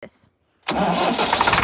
this.